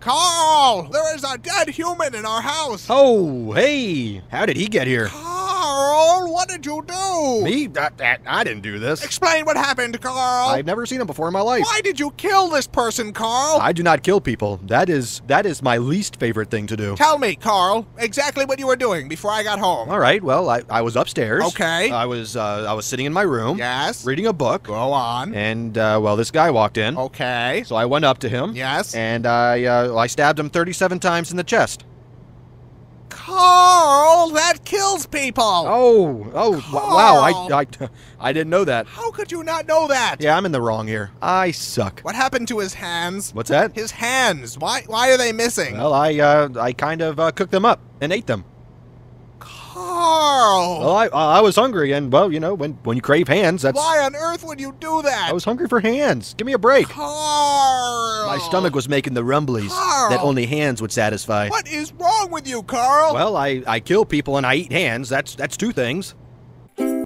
Carl, there is a dead human in our house. Oh, hey! How did he get here? Carl, what did you do? Me? I, I, I didn't do this. Explain what happened, Carl. I've never seen him before in my life. Why did you kill this person, Carl? I do not kill people. That is that is my least favorite thing to do. Tell me, Carl, exactly what you were doing before I got home. All right. Well, I, I was upstairs. Okay. I was uh, I was sitting in my room. Yes. Reading a book. Go on. And uh, well, this guy walked in. Okay. So I went up to him. Yes. And I uh, I stabbed him 37 times in the chest. Carl, kills people. Oh, oh, w- wow! I, I, I didn't know that. How could you not know that? Yeah, I'm in the wrong here. I suck. What happened to his hands? What's that? His hands. Why? Why are they missing? Well, I uh, I kind of uh, cooked them up and ate them. Carl. Well, I I was hungry, and well, you know, when when you crave hands, that's. Why on earth would you do that? I was hungry for hands. Give me a break. Carl. My stomach was making the rumblies that only hands would satisfy. What is wrong with you, Carl? Well, I, I kill people and I eat hands. That's that's two things.